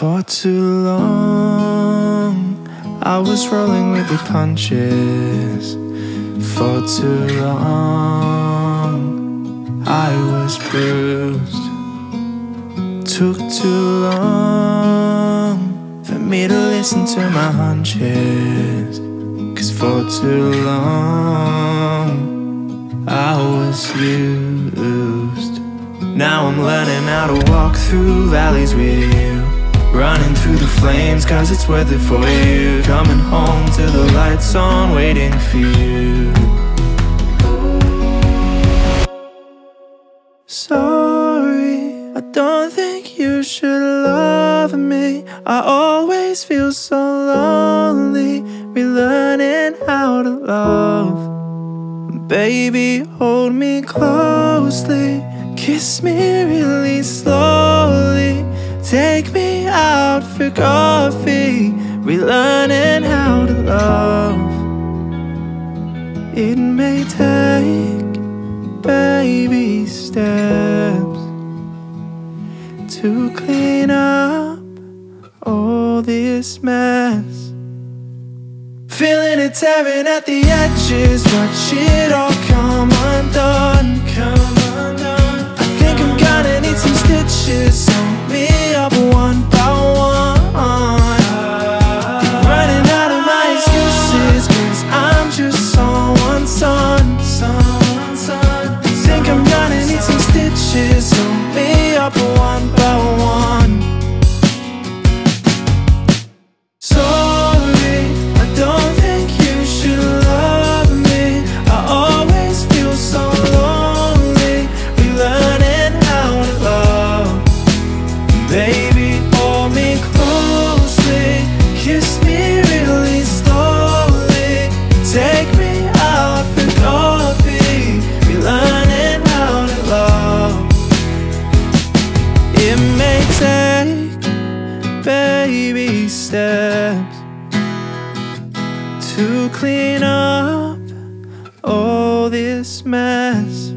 For too long, I was rolling with the punches. For too long, I was bruised. Took too long for me to listen to my hunches. Cause for too long, I was used. Now I'm learning how to walk through valleys with you. Running through the flames, cause it's worth it for you. Coming home to the lights on, waiting for you. Sorry, I don't think you should love me. I always feel so lonely, relearning how to love. Baby, hold me closely, kiss me really slowly, take me out for coffee, relearning how to love. It may take baby steps to clean up all this mess. Feeling it tearing at the edges, watch it all come baby steps to clean up all this mess.